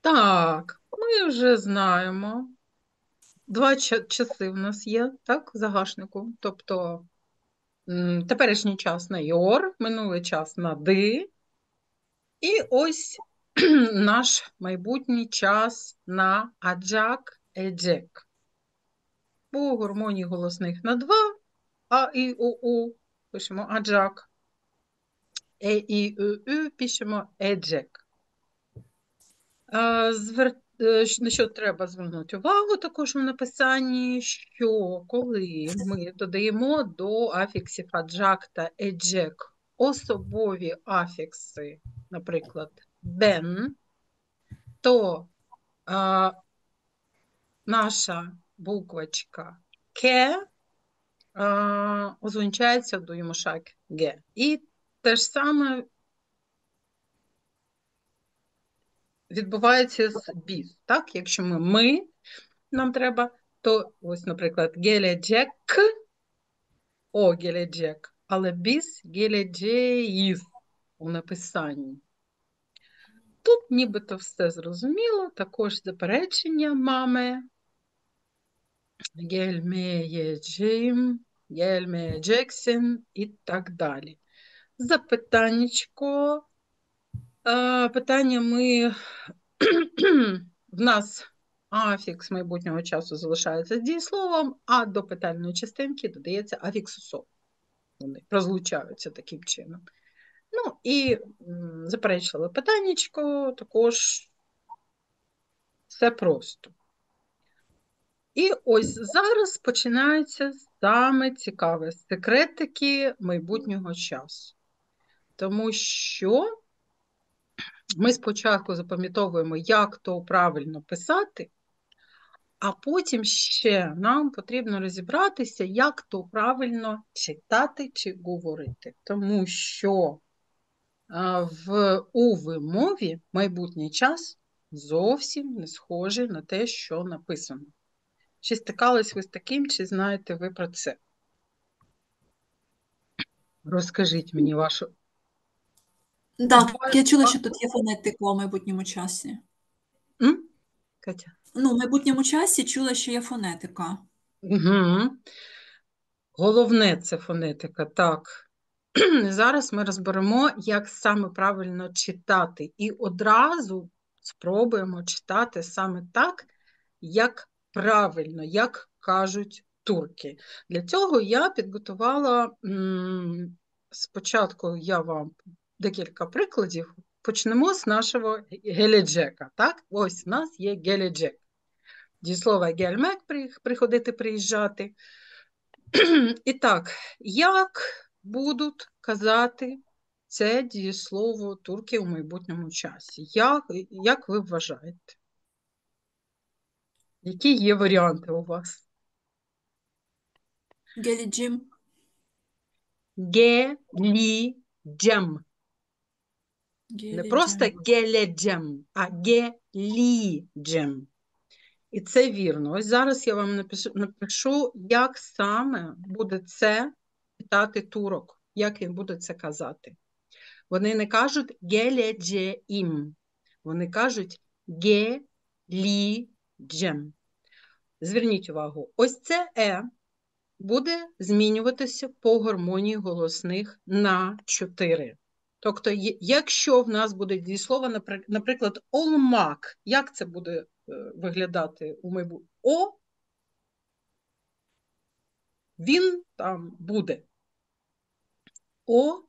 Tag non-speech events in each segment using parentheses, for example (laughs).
Так, ми вже знаємо. Два часи в нас є, так, в загашнику. Тобто теперішній час на йор, минулий час на ди. І ось (clears throat) наш майбутній час на аджак, еджек. По гормонії голосних на два, а і у у пишемо аджак. Е і ю ю пишемо еджек. А, звер... е, На що треба звернути увагу також у написанні, що коли ми додаємо до афіксів аджак та еджек особові афікси, наприклад, бен, то а, наша буквочка ке а, озвучається до ймушак ге. І те ж саме відбувається з біс. Так? Якщо ми ми нам треба, то ось, наприклад, геледжек, о, геледжек, але біс геледжеїс у написанні. Тут нібито все зрозуміло, також заперечення мами. Гельмеєджим, гельмеєджексін і так далі. Запитаннячко. Питання ми (clears throat) в нас афікс майбутнього часу залишається з дієсловом, а до питальної частинки додається афікс «со». Вони розлучаються таким чином. Ну і м, заперечили питаннячко, також все просто. І ось зараз починається саме цікаве секретики майбутнього часу. Тому що ми спочатку запам'ятовуємо, як то правильно писати, а потім ще нам потрібно розібратися, як то правильно читати чи говорити. Тому що в, у вимові майбутній час зовсім не схожий на те, що написано. Чи стикались ви з таким, чи знаєте ви про це? Розкажіть мені вашу. Так, я чула, що тут є фонетика у майбутньому часі. М? Катя? Ну, в майбутньому часі чула, що є фонетика. Угу. Головне це фонетика, так. Зараз ми розберемо, як саме правильно читати, і одразу спробуємо читати саме так, як правильно, як кажуть турки. Для цього я підготувала спочатку я вам декілька прикладів. Почнемо з нашого геледжека. Так? Ось у нас є геледжек. Дієслово гельмек приходити, приїжджати. (clears throat) І так, як будуть казати це дієслово турки у майбутньому часі? Як, як ви вважаєте? Які є варіанти у вас? Геліджим. Геліджем. Не просто геледжем, а геліджем. І це вірно. Ось зараз я вам напишу, напишу, як саме буде це читати турок, як він буде це казати. Вони не кажуть геледжеїм, вони кажуть геліджем. Зверніть увагу, ось це е буде змінюватися по гармонії голосних на 4. Тобто, якщо в нас буде дієслово, наприклад, олмак, як це буде виглядати у майбутньому? О, він там буде. О,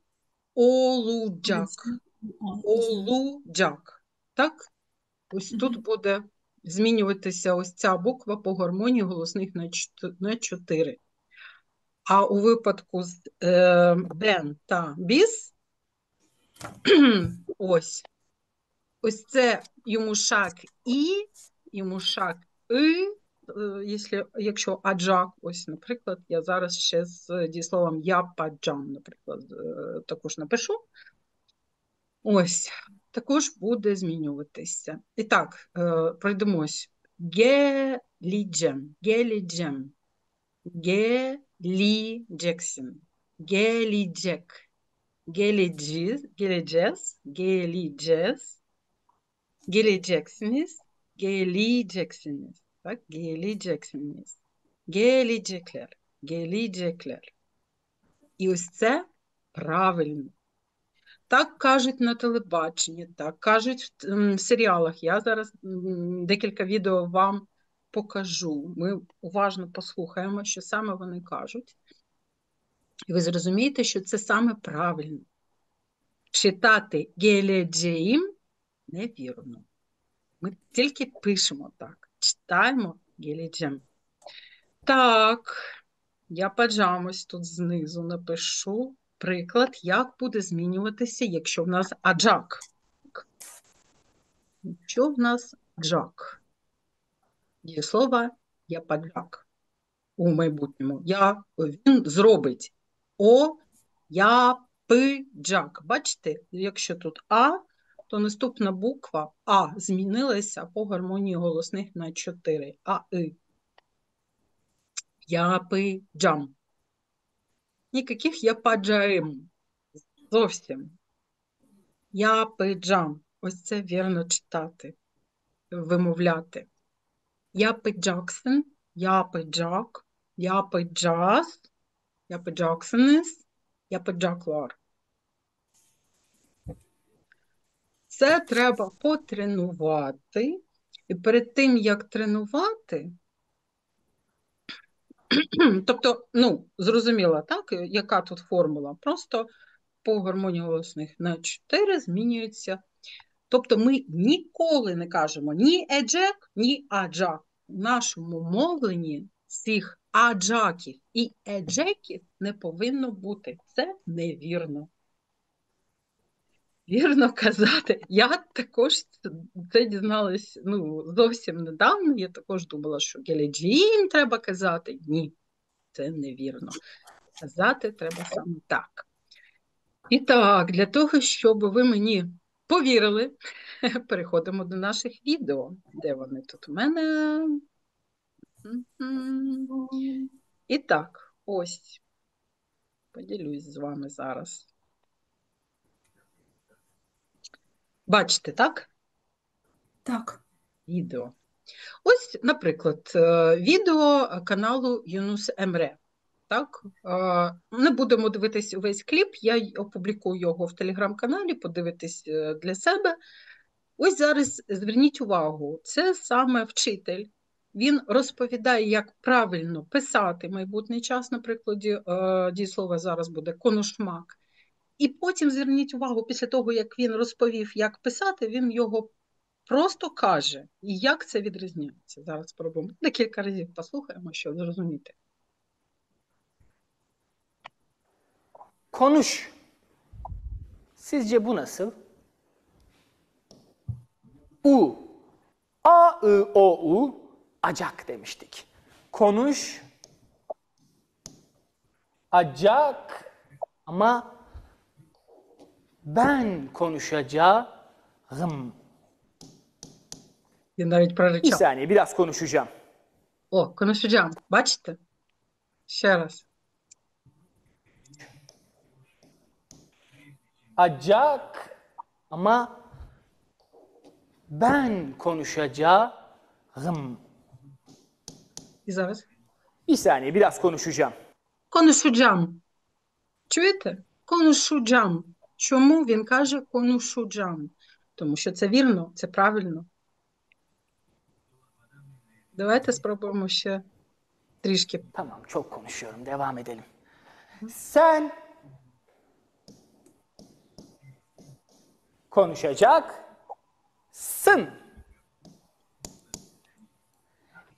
олуджак. Олуджак. Так? Ось тут буде змінюватися ось ця буква по гармонії голосних на 4. А у випадку з е, бен та біс, (clears throat) ось, ось це йому шаг і, йому шаг і, якщо, якщо аджак, ось, наприклад, я зараз ще з дієсловом япаджам, наприклад, також напишу. Ось, також буде змінюватися. І так, пройдемось. Геліджем, геліджем, геліджексін, геліджек, геліджіз, геліджес, геліджес, Geleceksiniz. Geleceksiniz. Bak geleceksiniz. Gelecekler. Gelecekler. І ось це правильно. Так кажуть на телебаченні, так кажуть в серіалах. Я зараз декілька відео вам покажу. Ми уважно послухаємо, що саме вони кажуть. І ви зрозумієте, що це саме правильно. Читати geleceğim невірно. Ми тільки пишемо так. Читаємо geleceğim. Так, я поджамось тут знизу напишу приклад, як буде змінюватися, якщо в нас аджак. Що в нас джак? Дієслово я поджак у майбутньому. Я, він зробить о, я пиджак. Бачите, якщо тут А, то наступна буква А змінилася по гармонії голосних на 4. А, И. Я пиджам. Ніяких я паджаєм. Зовсім. Я пиджам. Ось це вірно читати, вимовляти. Я пиджаксен, я пиджак, я пиджас, я я пиджаклар. Це треба потренувати. І перед тим, як тренувати, (clears throat) тобто, ну, зрозуміло, так, яка тут формула? Просто по гармонії голосних на 4 змінюється. Тобто ми ніколи не кажемо ні еджек, ні аджак. У нашому мовленні цих аджаків і еджеків не повинно бути. Це невірно. Вірно казати. Я також це дізналась ну, зовсім недавно. Я також думала, що геледжін треба казати. Ні, це невірно. Казати треба саме так. І так, для того, щоб ви мені повірили, (laughs) переходимо до наших відео. Де вони тут у мене? І так, ось. Поділюсь з вами зараз. Бачите, так? Так. Відео. Ось, наприклад, е, відео каналу Юнус Емре. Так? Е, Не будемо дивитись увесь кліп, я опублікую його в телеграм-каналі, подивитись е, для себе. Ось зараз зверніть увагу, це саме вчитель. Він розповідає, як правильно писати майбутній час, на прикладі е, дієслова зараз буде конушмак. І потім зверніть увагу, після того, як він розповів, як писати, він його просто каже. І як це відрізняється. Зараз спробуємо декілька разів послухаємо, щоб зрозуміти. Konuş. Sizce bu nasıl? U. A, I. Acak demiştik. Konuş. Acak. Ama ben konuşacağım. Він навіть Bir проричав. saniye biraz konuşacağım. О, конушуджам, бачите? Ще раз. Acak. Ama ben konuşacağım. І зараз. Bir saniye biraz konuşacağım. Конушуджам. Чуєте? Конушуджам. Чому він каже конушуджам? Тому що це вірно, це правильно. Давайте спробуємо ще трішки. Tamam çok konuşuyorum. Devam edelim. Sen konuşacaksın.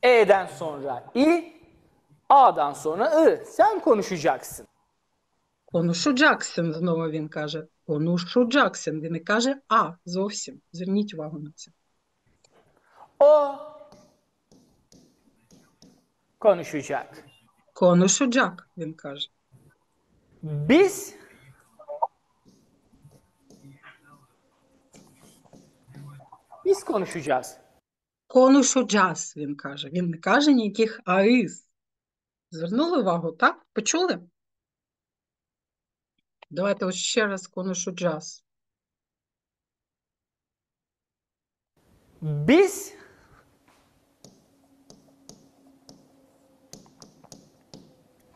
E'den sonra i, A'dan sonra I. Sen konuşacaksın. Конушуджаксен, знову він каже. Конушуджаксен. Він не каже А зовсім. Зверніть увагу на це. O konuşacak. Конушуджак, він каже. Biz biz konuşacağız. Конушуджас, він каже. Він не каже ніяких аїс. Звернули увагу, так? Почули? Давайте ось ще раз конушуджас. Biz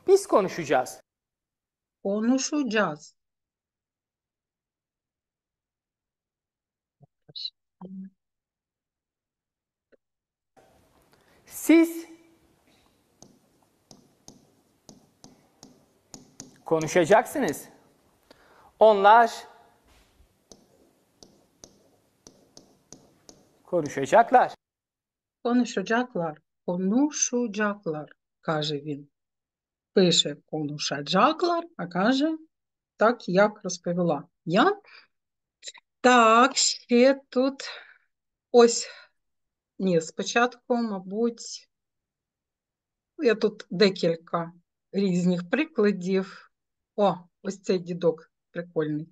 biz konuşacağız. Konuşacağız. Siz konuşacaksınız. Onlar konuşacaklar. Konuşacaklar. Конушуджаклар, каже він. Пише конушаджаклар, а каже так, як розповіла я. Так, ще тут ось, ні, спочатку, мабуть, я тут декілька різних прикладів. О, ось цей дідок прикольний.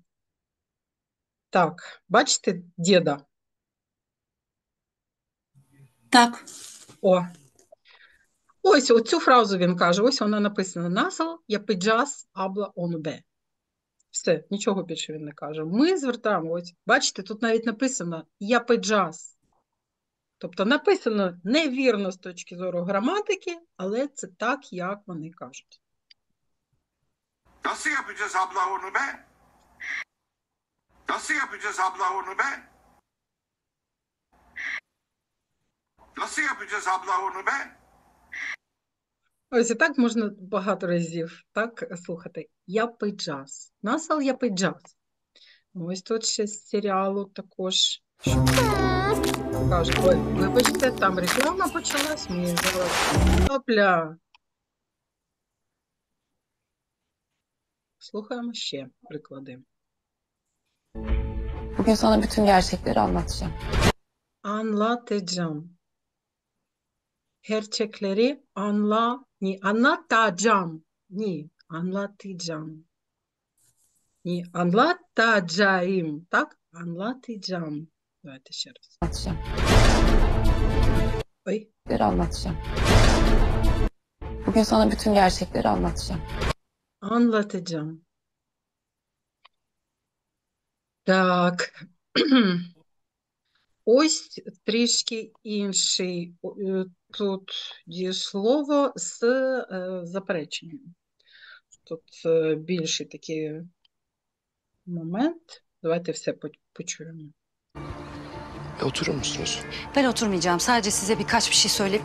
Так, бачите, діда? Так, О. Ось оцю фразу він каже, ось вона написана насал, я пиджас, абла онбе. Все, нічого більше він не каже. Ми звертаємо, ось, бачите, тут навіть написано я пиджас. Тобто написано невірно з точки зору граматики, але це так, як вони кажуть. Nasıl yapacağız abla onu be? Nasıl yapacağız abla onu be? Nasıl yapacağız abla onu be? Ось і так можна багато разів так слухати. Я пиджас. Насал я пиджас. Ось тут ще з серіалу також. що Кажуть, ой, вибачте, там реклама почалась, мені зараз. Опля. Слухаємо ще приклади. Bugün sana bütün gerçekleri anlatacağım. Anlatacağım. Gerçekleri anla, ні, anlatacağım. Ні, anlatacağım. Ні, anlatacağım. Так? Anlatacağım. Давайте ще раз. Anlatacağım. Ой, Gerçekleri anlatacağım. Bugün sana bütün gerçekleri anlatacağım. anlatacağım. Так. Ось трішки інший тут дієслово з е, запереченням. Тут е, більший такий момент. Давайте все почуємо. E, Oturur musunuz? Ben oturmayacağım. Sadece size birkaç bir şey söyleyip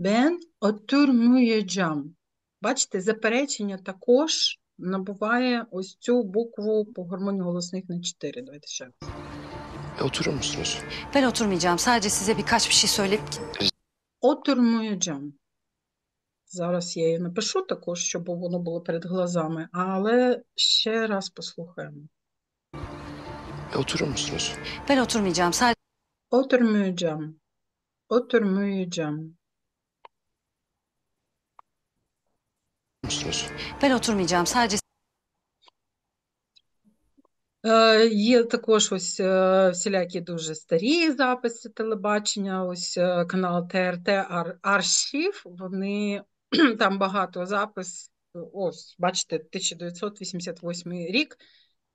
Ben oturmayacağım. Бачите, заперечення також набуває ось цю букву по гармонії голосних на 4. Давайте ще раз. E, Oturur musunuz? ben oturmayacağım. Sadece size birkaç bir şey söyleyip Oturmayacağım. Зараз я її напишу також, щоб воно було перед глазами, але ще раз послухаємо. E, Oturur musunuz? ben oturmayacağım. Sadece Oturmayacağım. Oturmayacağım. musunuz? ben oturmayacağım. Sadece Е, Є також ось е, всілякі дуже старі записи телебачення, ось е, канал ТРТ Ар- Аршів, вони там багато запис, ось, бачите, 1988 рік,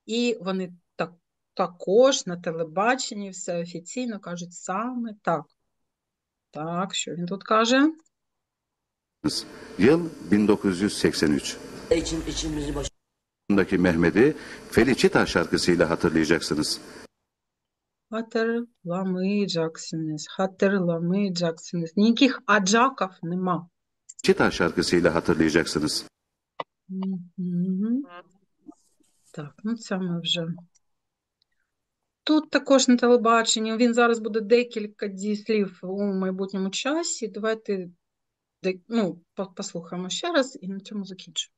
і вони так, також на телебаченні все офіційно кажуть саме так. Так, що він тут каже? Yıl 1983. için içimizi baş Bundaki Mehmet'i Felicita şarkısıyla hatırlayacaksınız. Hatırlamayacaksınız, hatırlamayacaksınız. Ніяких аджаків нема. Felicita şarkısıyla hatırlayacaksınız. Мгм. Так, ну це ми вже. Тут також на телебаченні. Він зараз буде декілька дієслів у майбутньому часі. Давайте де- ну, по- послухаємо ще раз і на цьому закінчимо.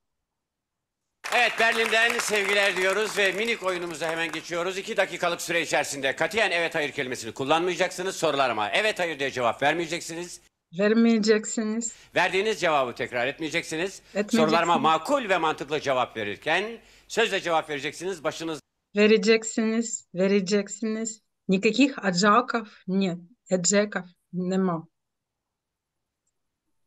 Evet Berlin'den sevgiler diyoruz ve minik oyunumuza hemen geçiyoruz. İki dakikalık süre içerisinde katiyen evet hayır kelimesini kullanmayacaksınız. Sorularıma evet hayır diye cevap vermeyeceksiniz. Vermeyeceksiniz. Verdiğiniz cevabı tekrar etmeyeceksiniz. Etmeyeceksiniz. Sorularıma makul ve mantıklı cevap verirken sözle cevap vereceksiniz. Başınız Vereceksiniz, vereceksiniz. Ніяких аджаків, ні, еджеків нема.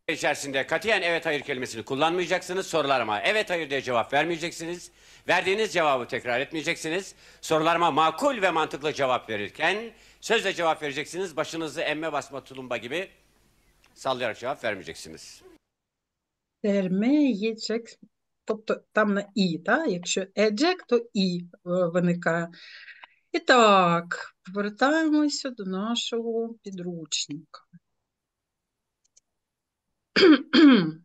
içerisinde katiyen evet hayır kelimesini kullanmayacaksınız. Sorularıma evet hayır diye cevap vermeyeceksiniz. Verdiğiniz cevabı tekrar etmeyeceksiniz. Sorularıma makul ve mantıklı cevap verirken Sözle cevap vereceksiniz. Başınızı emme basma tulumba gibi sallayarak cevap vermeyeceksiniz. Терме, єджек, тобто там на і, та? якщо еджек, то і е, виникає. І так, повертаємося до нашого підручника. (clears throat)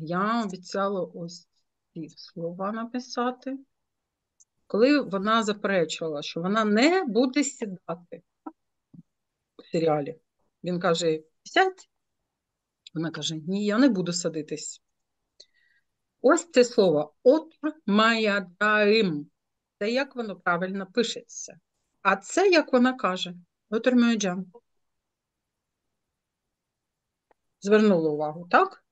Я обіцяла ось ці слова написати. Коли вона заперечувала, що вона не буде сідати у серіалі. Він каже: сядь. Вона каже: Ні, я не буду садитись. Ось це слово отмаядаим. Це як воно правильно пишеться. А це як вона каже: отримуєджам. Звернула увагу, так?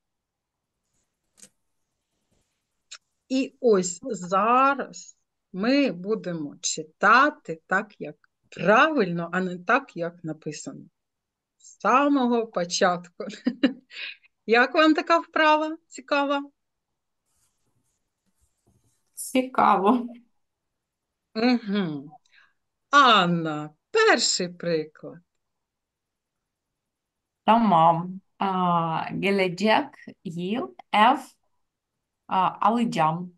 І ось зараз ми будемо читати так, як правильно, а не так, як написано. З самого початку. (laughs) Як вам така вправа цікава? Цікаво. Угу. Анна, перший приклад. Tamam. Aa, gelecek yıl ev aa, alacağım.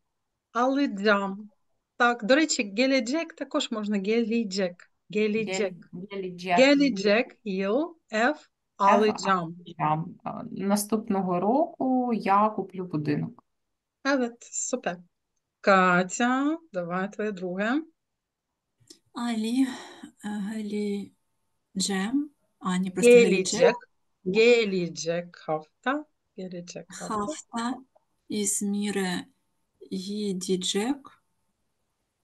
Так, до речі, геліджек також можна геліджек. Геліджек. Gel- gelecek Геліджек, йо, еф, алиджам. alacağım. Наступного року я куплю будинок. Evet, супер. Катя, давай твоє друге. Алі, е, Гелі, Джем, а, ні, просто Гелі Джем. Геліджек. Геліджек хафта. Геліджек хафта. Hafta İzmir'e gidecek.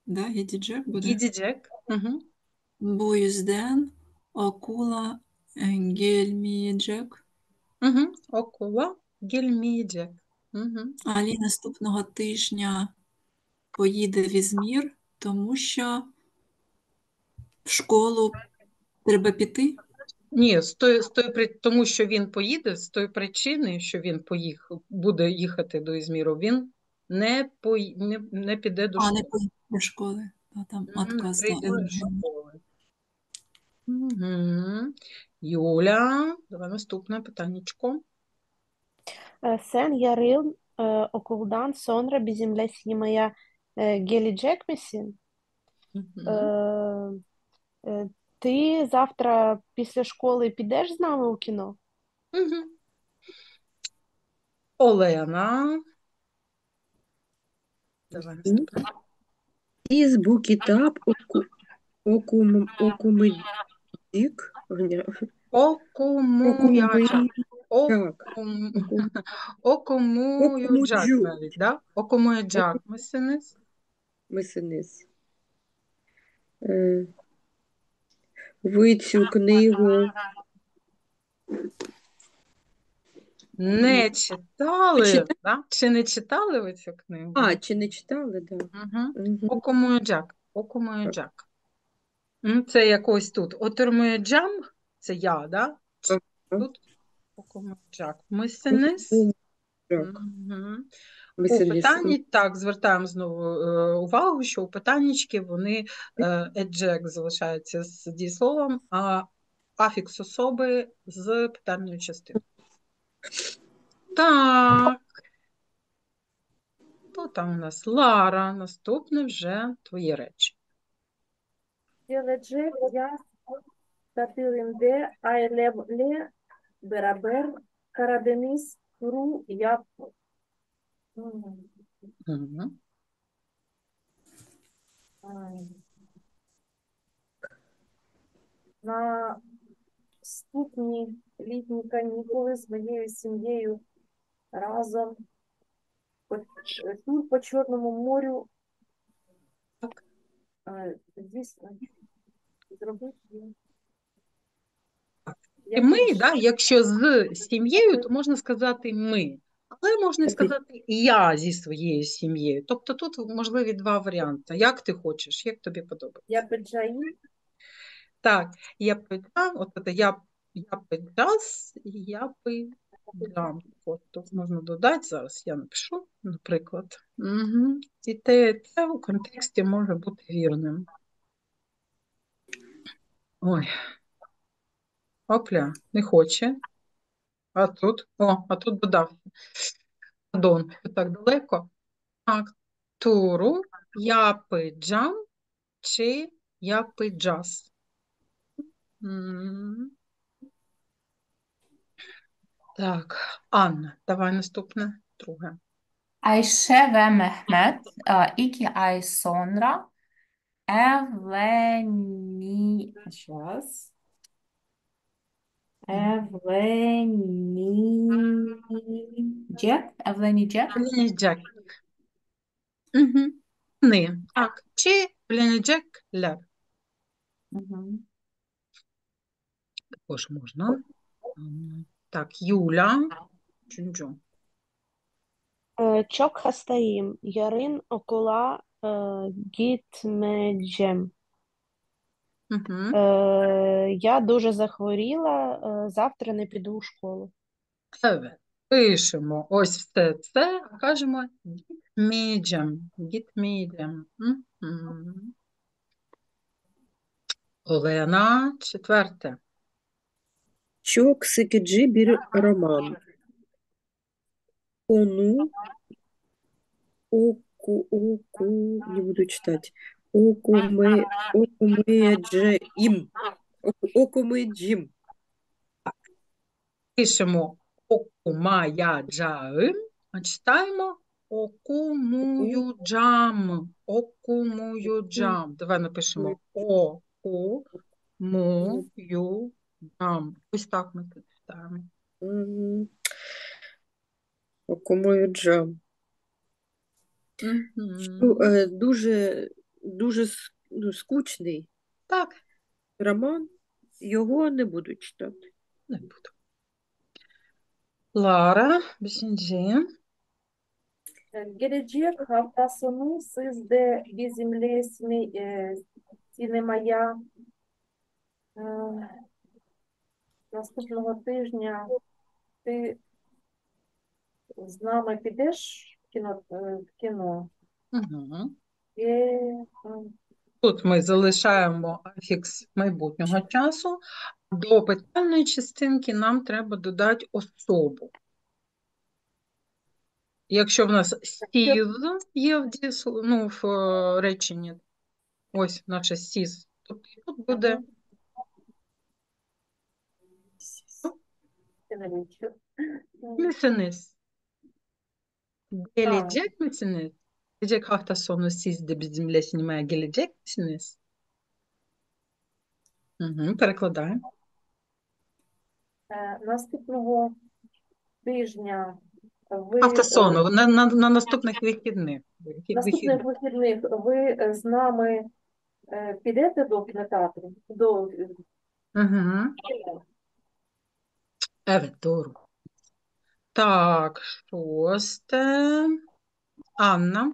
Да, gidecek буде. Гідіджек. Угу. Bu yüzden okula e, gelmeyecek. Угу. Окула. Гельміджек. Угу. Алі наступного тижня поїде в Ізмір, тому що в школу треба піти. Ні, з тої, з при- тому що він поїде, з тої причини, що він поїхав, буде їхати до Ізміру, він не, пої, не, не піде до А, не поїде до школи. А там отказ. до школи. Угу. Юля, давай наступне питаннячко. Sen yarın e, okuldan sonra bizimle sinemaya e, gelecek misin? Мгм. Е, е, Ти завтра після школи підеш з нами у кіно? Мгм. Олена. Давай наступне. Окумуячак. Okumayacak. Окум... Okum- Окумуюджак Окумуджу. навіть, да? Окумуюджак мисинець. Мисинець. Е, Ви цю книгу Не читали, Читали? да? Чи не читали ви цю книгу? А, чи не читали, да. Угу. Окумуюджак. Окумуюджак. Це якось тут. Отурмуюджам, це я, да? Тут окумуюджак. Мисинець. Окумуджак. У питанні так звертаємо знову е, увагу, що у питаннячки вони е, еджек залишається з дієсловом, а афікс особи з питальною частиною. Так. То там у нас Лара. Наступне вже твої речі. Gelecek yaz tatilinde ailemle beraber Karadeniz turu yap. На наступні літні канікули з моєю сім'єю разом тур по Чорному морю. Так. Е, Звісно, зробити. І ми, да, якщо з сім'єю, то можна сказати ми. Але можна і сказати я зі своєю сім'єю. Тобто тут можливі два варіанти. Як ти хочеш, як тобі подобається. Я Беджаї, Так, я пиджам, от це я, я пиджас, і я пиджам. От тут можна додати, зараз я напишу, наприклад. Угу. І те, те у контексті може бути вірним. Ой. Опля, не хоче. А тут, о, а тут додався. Пардон, так далеко. Так, туру, япиджам чи япиджас? М. Так, Анна, давай наступне, друге. Ayşe ve Mehmet, e, iki Evlenecek, evlenecek. Блінджек. Угу. Ни. Так, чи блінджекler? Мгм. Також можна. Так, Юля. Чунджу. Hastayım. Yarın okula e, gitmeyeceğim. Угу. Е, я дуже захворіла, е, завтра не піду у школу. Evet. Пишемо ось все це, а кажемо gitmeyeceğim. Gitmeyeceğim. Мгм. Олена, четверте. Çok sıkıcı bir roman. Onu oku, oku, не буду читать. Окуме, окумеджим. Оку- Окумеджим. Пишемо окумаяджаим, а читаємо окумуюджам. Окумуюджам. Давай напишемо окумуюджам. Ось так ми тут читаємо. Ну, е, дуже, дуже ну, скучний Так, роман. Його не буду читати. не буду. Lara, beşinci. Gelecek hafta sonu siz de bizimle sine- e, sinemaya e, наступного тижня ти з нами підеш в кіно, е, в кіно? Угу. Тут ми залишаємо афікс майбутнього часу. До питальної частинки нам треба додати особу. Якщо в нас сіз є в, дієсло- ну, в е, реченні, ось наше сіз, то тут буде навіщо? misiniz? Gelecek misiniz? Gelecek hafta sonu siz de bizimle sinemaya gelecek misiniz? Угу, перекладаємо. Е, Наступного тижня ви Hafta е, sonu, на, на, на наступних вихідних. Вихід- наступних вихідних. вихідних ви е, з нами е, підете до кінотеатру? До е, Угу. Evet, doğru. Так, шосте. Анна.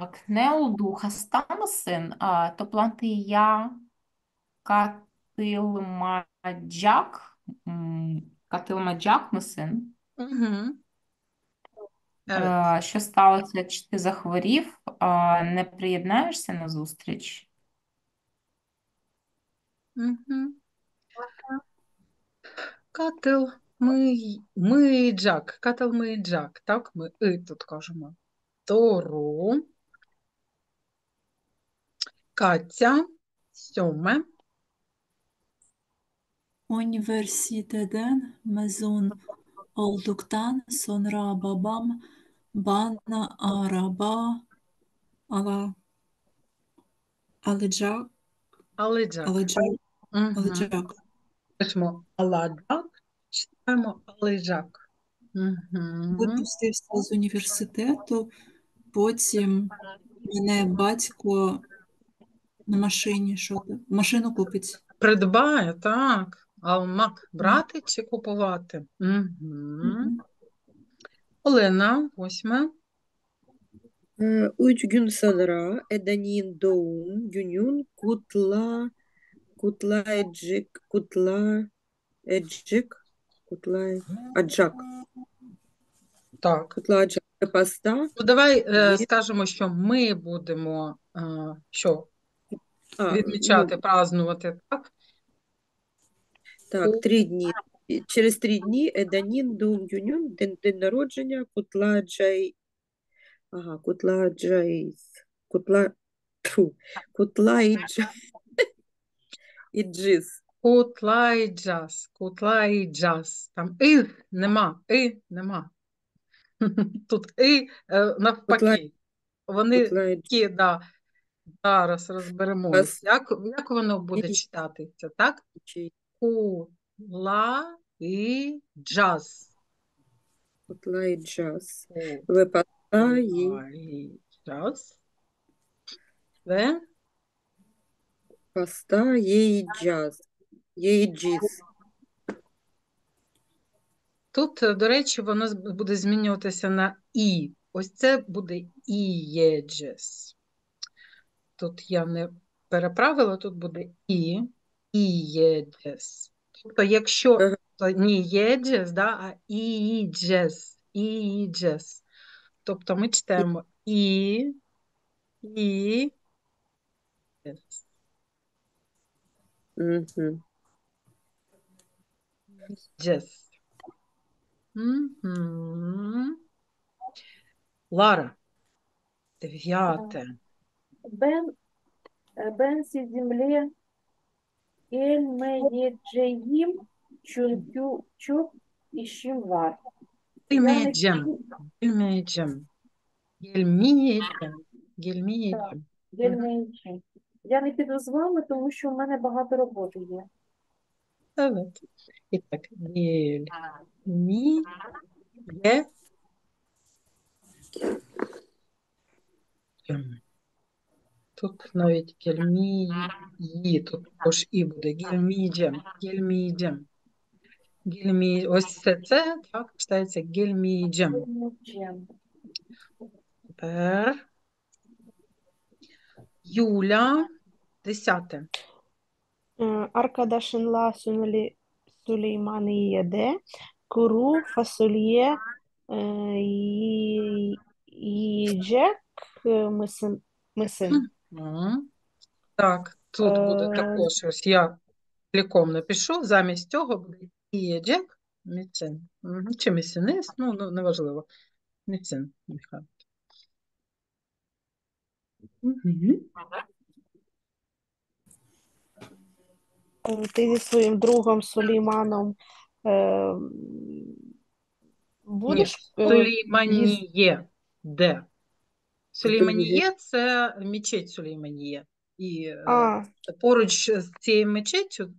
Так, toplantıya katılmacak, м, katılmacak mısın? Угу. Е, Що сталося? Чи ти захворів? А, Не приєднаєшся на зустріч? Угу. Катил мий, миджак. Катил миджак. Так, ми и тут кажемо. Тору. Катя. Сьоме. Mezun olduktan sonra babam bana araba ala, alacak, Алиджак. alacak, Угу. Пишемо аладжак. Читаємо алиджак. Угу. Випустився з університету, потім мене батько на машині що машину купить. Придбає, так. Алмак брати чи купувати? Угу. Олена, восьме. Ee, Üç gün sonra Eda'nın doğum günün kutla kutlayacak kutlayacak kutlayacak Так. kutlayacak Паста. Ну, давай е, скажемо, що ми будемо е, що відмічати, ну, празднувати, так? Так, три дні. Через три дні Еданін Дум Юнюн, день, день народження Кутла Джай. Ага, Кутла Джайс. Кутла. Тьфу, Кутла і Джай. І Джис. Кутла і джаз, кутла і джаз. Там і нема, і нема. (laughs) Тут і е, навпаки. Вони такі, да, зараз розберемось. Бас- Як, як воно буде читатися, так? Кула і джаз. Кутла і Джаз. Ви паста і Кула і джаз. Ve паста і джаз. І джіз. Тут, до речі, воно буде змінюватися на і. Ось це буде ієджес. Тут я не переправила, тут буде і, ієджес. Тобто, якщо то не єджес, да, а іджес, іджес. Тобто ми читаємо і, і, єс. Джес. Мгм. Лара, дев'яте. Бен, е, Бен зі землі Ель Меєджеїм Чуркю Чук і Шимвар. Гельмієджем. Гельмієджем. Гельмієджем. Гельмієджем. Я не піду з вами, тому що в мене багато роботи є. Evet. І так, гельміє. Тут навіть гельмії, тут також і буде гельміджем, гельміджем. Гельмі... Ось це, це так, читається. Гельмейджем. Тепер Юля, десяте. Arkadaşınla Süley- Süleymaniye'de kuru fasulye e, yiyecek misin? misin? Так, тут буде Е, також, ось я ліком напишу, замість цього буде їжек, міцин. Мгм. Чи місінис, ну, ну, неважливо. Міцин, нехай. Мгм. Е, Ти зі своїм другом Сулейманом е, будеш е, Сулейманіє. Де? Сулейманіє – це мечеть Сулейманіє. І е, А, поруч з цією мечеттю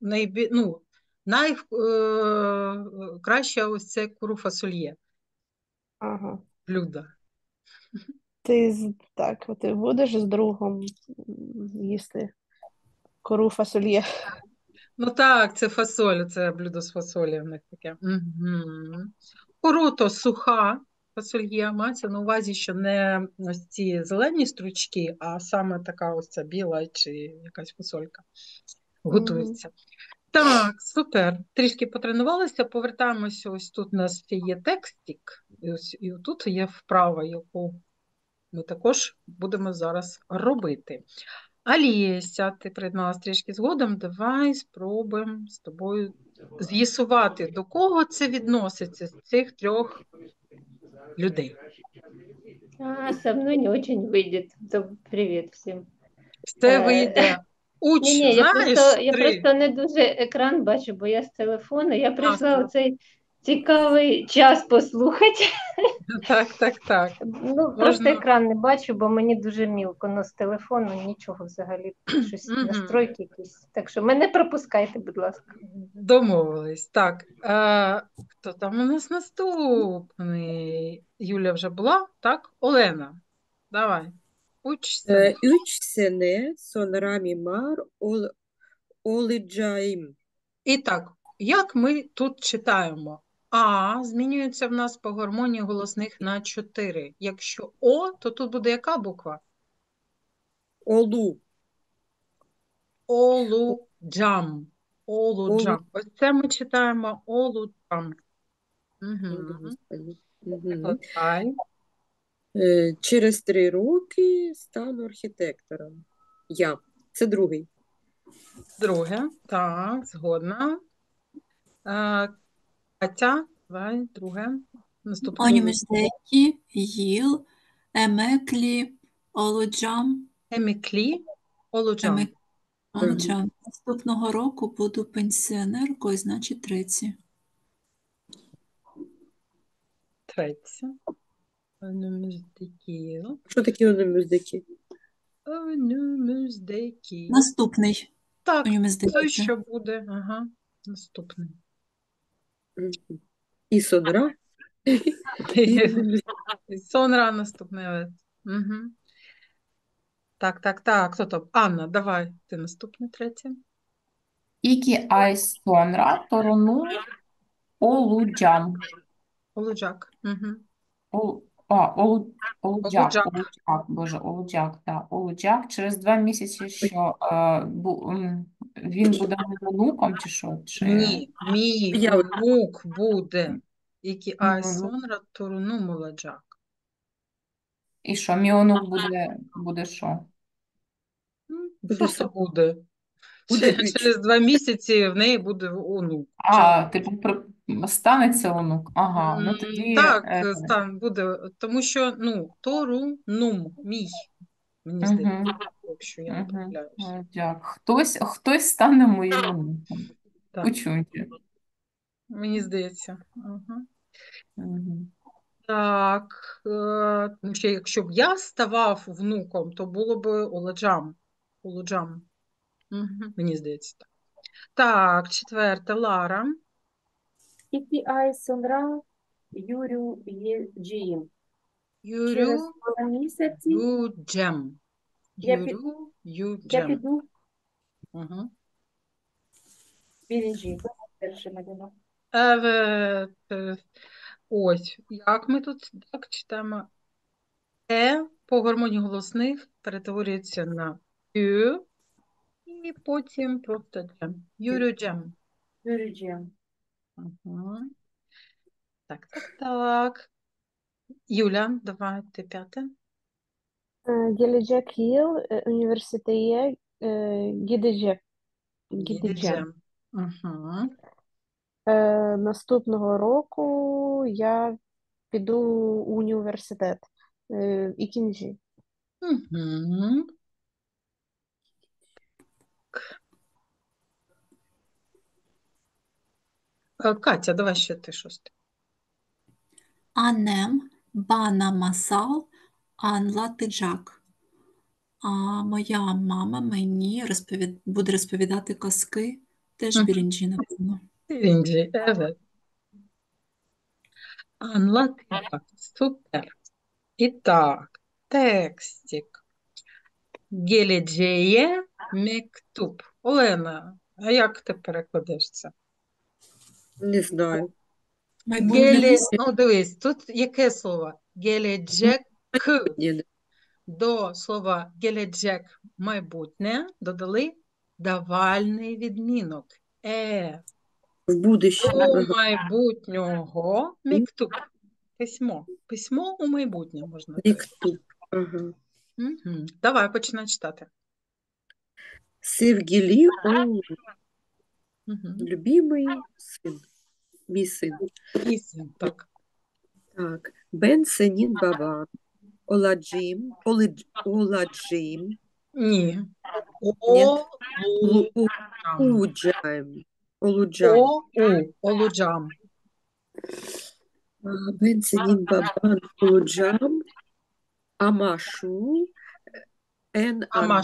найбі... ну, найкраще ось це куруфасольє ага. блюдо. Ти так, ти будеш з другом їсти кору фасольє. Ну так, це фасоль, це блюдо з фасолі в них таке. Угу. Круто, суха фасольє. Мається на увазі, що не ось ці зелені стручки, а саме така ось ця біла чи якась фасолька готується. Так, супер. Трішки потренувалися, повертаємося. Ось тут у нас є текстик, і ось і тут є вправа, яку ми також будемо зараз робити. Алєся, ти приєдналась трішки згодом. Давай спробуємо з тобою з'ясувати, до кого це відноситься з цих трьох людей. А, со мной не очень выйдет. То привет всім. Це Е, вийде уч, Ні, ні, я знаєш, просто, я три. просто не дуже екран бачу, бо я з телефону. Я прийшла так. у цей цікавий час послухати. Так, так, так. Ну, просто екран не бачу, бо мені дуже мілко, ну з телефону нічого взагалі, щось Мгм. настройки якісь. Так що мене пропускайте, будь ласка. Домовились. Так, е, хто там у нас наступний? Юля вже була, так? Олена, давай. Е, sene sonra mimar ol, olacağım. І так, як ми тут читаємо? А змінюється в нас по гармонії голосних на 4. Якщо О, то тут буде яка буква? Olu. Олуджам. Олуджам. Ось це ми читаємо олуджам. Угу. Е, Через три роки стану архітектором. Я. Це другий. Друге. Так, згодна. Катя, давай, друге. Наступне. Önümüzdeki yıl emekli olacağım. Еміклі Олуджан. Емек- Olacağım. Наступного року буду пенсіонеркою, значить третє. Третє. Önümüzdeki yıl. Що таке önümüzdeki? Önümüzdeki. Наступний. Так, Önümüzdeki. той, що буде. Ага. Наступний. І содра. Сонра наступний. вид. Угу. Так, так, так. Хто то? Анна, давай. Ти наступний третє. Ікі айс сонра, торону олуджан. Олуджак. Угу. А, ол, олуджак, Олуджак. олуджак, боже, олуджак, так, олуджак. Через два місяці, що е, бу, м, він буде моїм онуком, чи що? Чи... Ні, мій Я- онук буде. Які ай Мгм. sonra torunum. І що, мій онук буде, буде що? М, Буде Просто що? буде. Буде Через- більше. Через два місяці в неї буде онук. А, типу, при- станеться онук? Ага, ну тоді... Так, е, стан буде, тому що, ну, тору, нум, мій, мені здається, якщо я не Мгм. помиляюсь. Олуджак. Хтось, хтось стане моїм онуком. Почуйте. мені здається. Ага. Так, е, тому що якщо б я ставав внуком, то було б Оладжам. Оладжам. Мені здається так. Так, четверте, Лара. İki ay sonra yürüyeceğim. Через Юрю, два місяці Юджем. Я під- Юрю, я Юджем. піду біrinci. Перший малюнок. Evet. е, Ось, як ми тут так читаємо? Е по гармонії голосних перетворюється на ю, і потім просто джем. Юрю джем. Yürüyeceğim. Ага. Так, так, так. Юля, давай ти п'яте. Gelecek yıl üniversiteye e, gidecek, gideceğim. Е, Наступного року я піду у університет. Е, İkinci. Угу. Катя, давай ще ти шосте. Annem bana masal anlatacak. А моя мама мені розповід... буде розповідати казки, теж бірінджі, напевно. Birinci, evet. Anlatacak. Süper. İtak, текстик. Geleceğe mektup. Олена, а як ти перекладеш це? Не знаю. Ліс. Ну, дивись, тут яке слово? Ні, До слова gelecek майбутнє додали давальний відмінок. Е. в будущем. До майбутнього мектуб. Письмо. Письмо у майбутнє можна. Ага. Угу. Давай починай читати. Oğlum, Угу. любимий син, мій син. Ісім, так. Так, ben senin baban olacağım, olacağım, olacağım, Ні. О, у, олуджам. Aa, Ben senin baban olacağım ama şu en Ama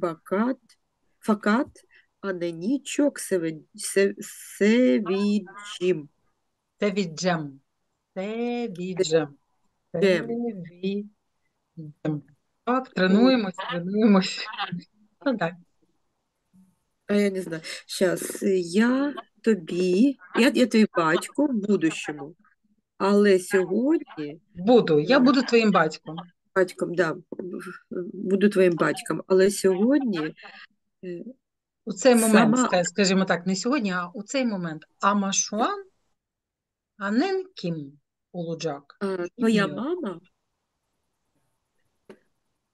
fakat fakat anneni çok seve, sev, seveceğim. seveceğim. Seveceğim. Cem. Seveceğim. Так, тренуємось, тренуємось. Ну так. А я не знаю. Щас, я тобі, я, я твій батько в будущому, але сьогодні Буду. Я буду твоїм батьком. Батьком, да, буду твоїм батьком, але сьогодні Е, У цей момент, Сама- скажімо так, не сьогодні, а у цей момент. Амашуан, аненкім улуджак. Твоя мама?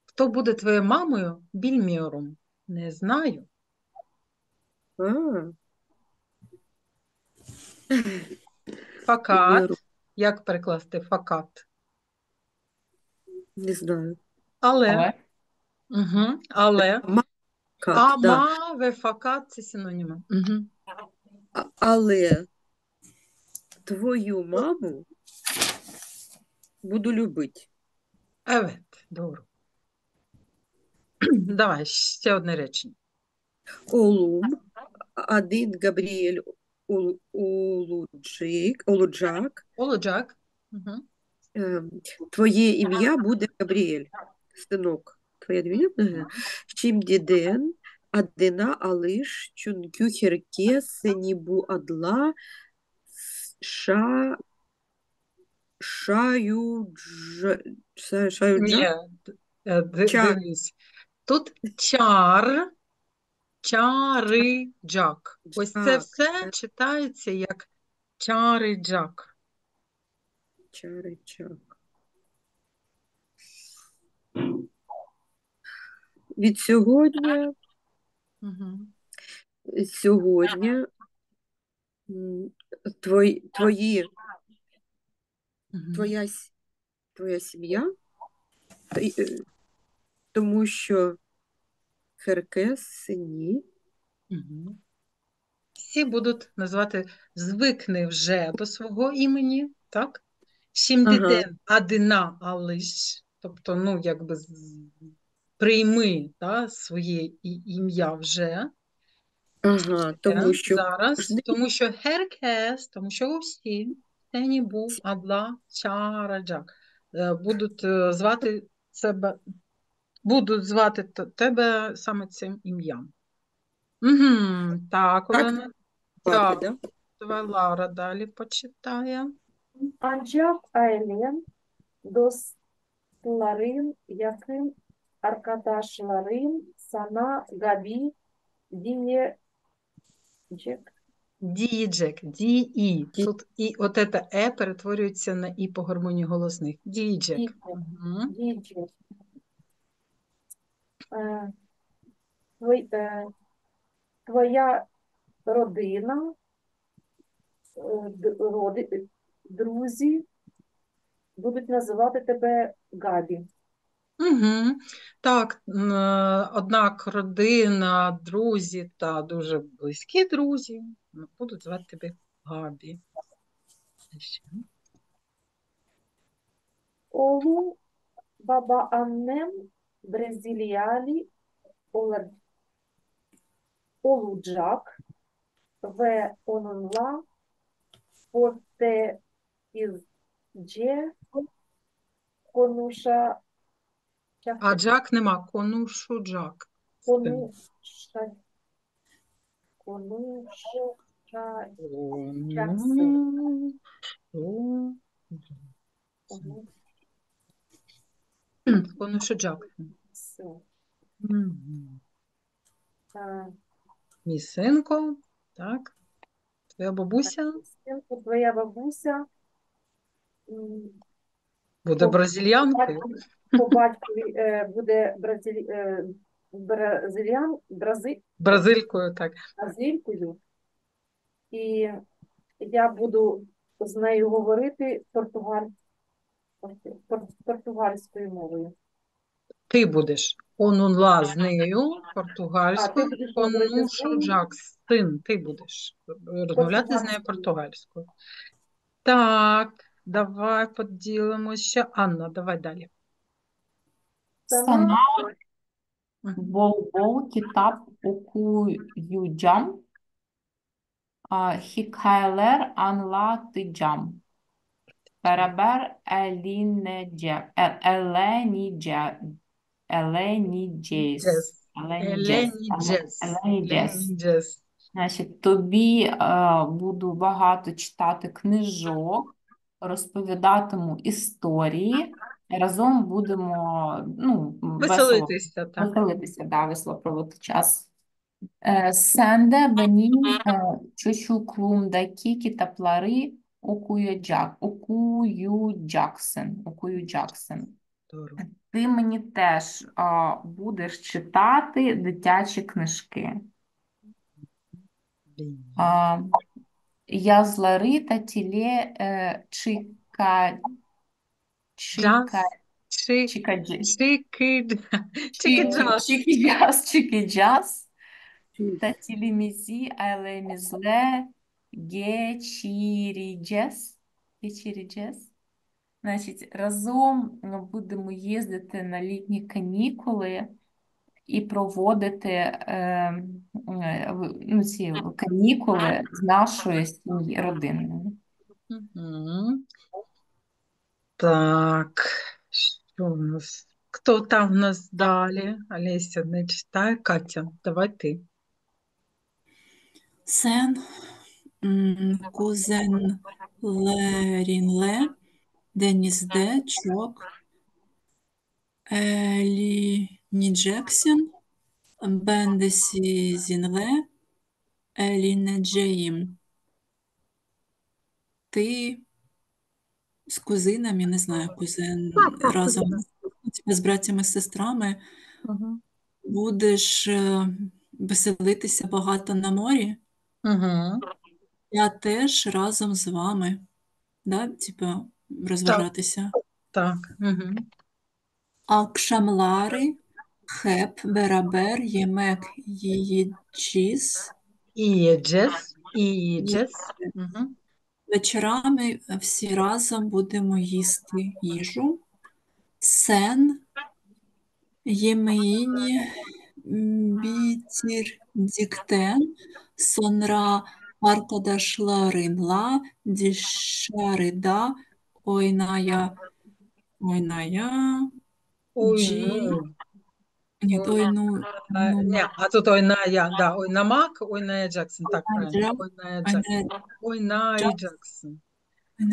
Хто буде твоєю мамою? Більміором. Не знаю. А, Fakat. Як перекласти fakat? Не знаю. Але. Але Угу. Але. Kat, да. Ama, ve fakat це синоніми. Угу. А- Але твою маму буду любити. Evet, doğru. Давай, ще одне речення. Олум, один Габріель Олу- Олуджик, Олуджак. Olacak. Угу. Ем, Твоє ім'я буде Габріель, синок. Твоє ім'я? Ага. Şimdiden adına alış çünkü herkes seni bu adla şa şayuca şa- şayuca Ні, е, Чар. дивись. Тут чар, чариджак. Ось це все читається як чариджак. Чаричак. Від сьогодні Угу. сьогодні твої, твої, твоя, твоя сім'я, е, тому що Херкес сині, Угу. Всі будуть називати звикни вже до свого імені, так? Şimdiden adına alış, тобто, ну, якби прийми та, своє ім'я вже. ага, тому що зараз, тому що herkes, тому що усі seni bu adla çağıracak. Е, Будуть е, звати себе, будуть звати тебе саме цим ім'ям. Угу, так, Так? Олена. Так, давай Лаура далі почитає. Ancak ailen, dostların, yakın arkadaşların sana Gabi diyecek. Дієджек, дії. Тут і от це е перетворюється на і по гармонії голосних. Угу. Diyecek. Е, е, Твоя родина, е, роди- друзі будуть називати тебе Габі. Угу. Так, е, однак родина, друзі та дуже близькі друзі будуть звати тебе Габі. Ще. Oğlum, baba annem Brezilyalı ola- olacak ve onunla portekizce konuşacak. А Джак нема, конушуджак. Konuşa, konuşacak. Конушуджак. Все. Мгм. Е, Мій синко, так. Твоя бабуся Синку, твоя бабуся буде бразильянкою. по батькові е, буде бразилі, е, брази, Бразилькою, так. бразилькою, і я буду з нею говорити португаль, португальською мовою. Ти будеш онунла з нею португальською, нею? конушуджак, син, ти будеш розмовляти з нею португальською. Так, давай поділимося. Анна, давай далі. Anlatacağım. Beraber eğleneceğim. el- Eğleneceğim. Eğleneceğiz. Джес. Eğleneceğiz. Еленіджес. Значить, тобі е, буду багато читати книжок, розповідатиму історії. Разом будемо ну, весело Веселитися, так. веселитися, да, весело проводити час. Ee, sen de benim e, çocukluğumdaki kitapları okuyacak, okuyacaksın, okuyacaksın. Doğru. Ти мені теж а, будеш читати дитячі книжки. А, Yazları tatile e, çıka, çıka, çıkacı, Çıkacağız. çıkacağız, çıkacağız. Tatilimizi ailemizle geçireceğiz. Geçireceğiz. Значить, разом будемо їздити на літні канікули і проводити е, е, ну, ці канікули з нашою сім'єю родиною. Так, що у нас? Хто там в нас далі? Олеся не читає. Катя, давай ти. Sen м, kuzenlerinle denizde çok eğleneceksin. Ben de sizinle eğleneceğim. Ти з кузинами, не знаю, кузен так, разом з братями, сестрами Угу. будеш е, веселитися багато на морі. Угу. Я теж разом з вами, да, tипа, розважатися. Так. Угу. Akşamları beraber yemek yiyeceğiz. Yiyeceğiz. Yiyeceğiz. Угу. Вечорами всі разом будемо їсти їжу. Sen yemeğini bitirdikten sonra arkadaşlarınla dışarıda oynaya oynaya Oyunu. Нет, oyunu А, не, а тут ойная, да, ойнамак, oynayacaksın, так правильно, Oynayacaksın. oynayacaksın, oynayacaksın.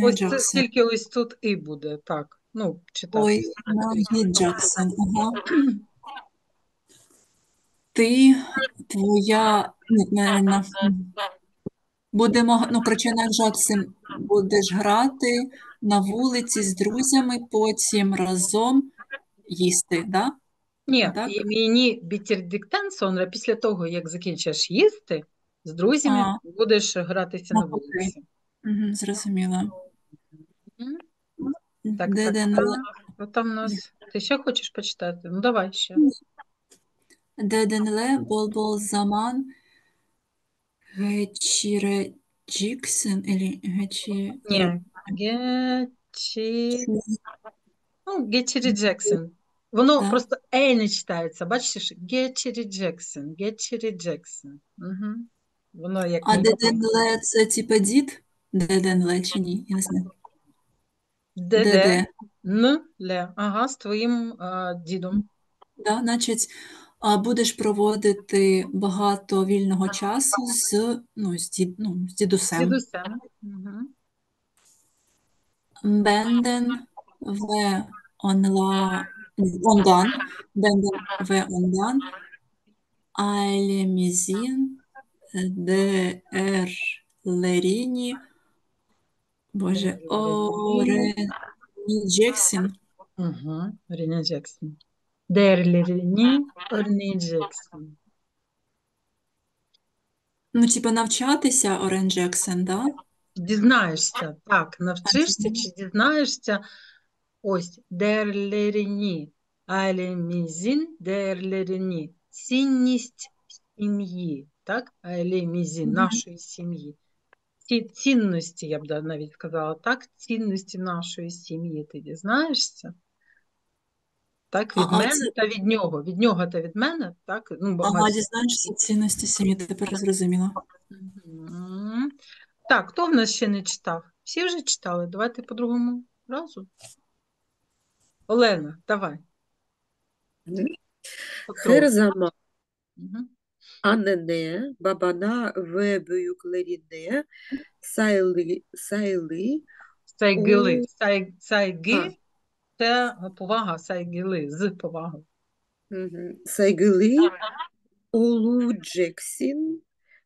Ось це тільки ось тут і буде, так, ну, читати. Oynayacaksın. Ага. Ти, твоя, нереально. Будемо, ну, починаєшся, будеш грати на вулиці з друзями, потім разом їсти, да? Ні, Так? імені бітірдиктен sonra, після того, як закінчиш їсти, з друзями А. будеш гратися на вулиці. Угу, зрозуміла. Мгм. Так, Де так, де так. Що там нас? Ти ще хочеш почитати? Ну, давай ще. Dedenle bol bol zaman geçireceksin. Или geçi... Ні, гечі... Ну, geçireceksin. Воно Так. просто е не читається. Бачиш, geçireceksin, geçireceksin. Угу. Воно як А деденле це типа дід? Деденле чи ні? Я не знаю. Деде, Деде. н, ле. Ага, з твоїм а, дідом. Да, значить, а, будеш проводити багато вільного часу з, ну, з, дід, ну, з З дідусем. дідусем. Угу. Benden ve onla, ondan, benden ve ondan ailemizin değerlerini Боже, öğreneceksin. Угу. Öğreneceksin. Değerlerini öğreneceksin. Ну, типа навчатися öğreneceksin, да? Дізнаєшся, так, навчишся чи дізнаєшся. Ось, değerlerini, ailemizin değerlerini, цінність сім'ї, так, ailemizin, Мгм. нашої сім'ї. Ці цінності, я б навіть сказала, так, цінності нашої сім'ї ти дізнаєшся? Так, від А, а мене ці- та від нього, від нього та від мене, так, ну, Ага, дізнаєшся цінності сім'ї, тепер зрозуміла. Так, хто в нас ще не читав? Всі вже читали, давайте по другому разу. Олена, давай. Her zaman Мгм. annene, babana ve büyüklerine saygı, saygı Сайгили. у- Сай, сайги А. це повага, сайгили, з повагою. Мгм. saygılı olacaksın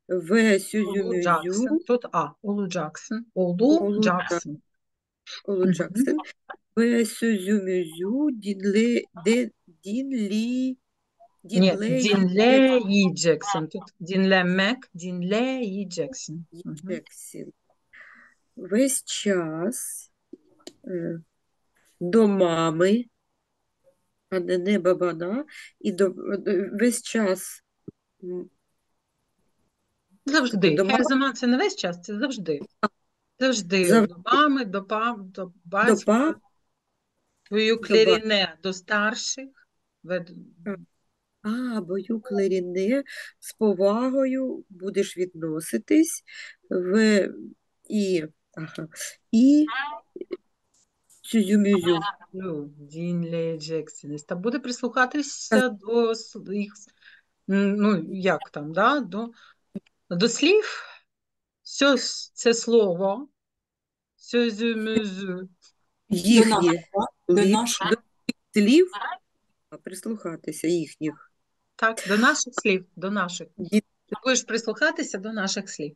ve sözümüzü Olacaksın. Тут А. Olacaksın. Olacaksın. olacaksın ve sözümüzü dinle de, dinli dinle dinleyeceksin. Тут dinlemek, dinleyeceksin. Yiyeceksin. Весь час е, до мами, а не не бабана, і до весь час м, Завжди. До Her це не весь час, це завжди. Завжди. Завжди. До мами, до пап, до до батька, пап, твою клеріне, до старших. вед- а, бою кларіне, з повагою будеш відноситись в і, ага, і цюзю-мюзю. Ну. Та буде прислухатися до своїх, ну, як там, да? до, до слів. Все це слово, сюзю-мюзю. Наших, до слів, наших. до слів, а прислухатися їхніх. Так, до наших слів, до наших. Ти будеш прислухатися до наших слів.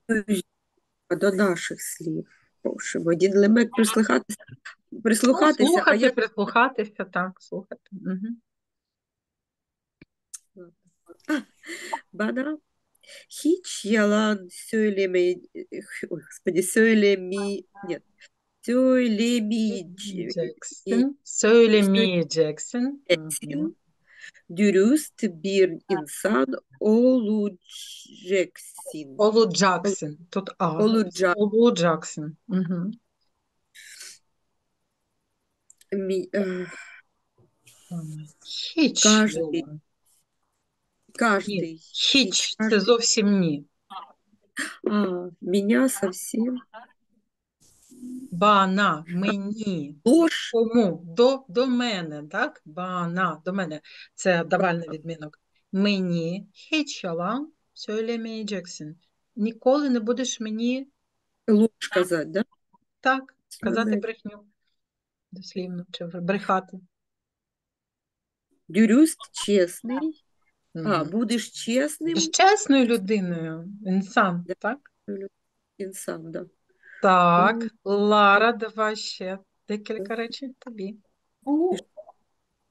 до наших слів. Боже мой, дінлемек прислухатися, Ну, прислухатися, а слухати, я прислухатися, так, слухати. Угу. bana hiç yalan söyleme, ой, господи, söylemi, нет, söylemeyeceksin, Söylemeyeceksin. Söylemeyeceksin. Hı hı. dürüst bir insan olacaksın. Olacaksın. Тут А. Olacak. Olacaksın. Угу. Mi- eh, Hiç Каждый. yalan. Каждый. Ні. Hiç. Це Каждый. зовсім ні. А, меня совсем Бана, мені. ложь. Кому? До, до мене, так? Бана, до мене. Це давальний відмінок. Мені hiç yalan söylemeyeceksin. Ніколи не будеш мені Ложь сказать, да? так Сказати. брехню. Дослівно, чи брехати. Дюрюст честный. А, Мгм. будешь честным З чесною людиною, інсан, так? инсан, да. Так, Лара, давай ще декілька речень тобі. Bu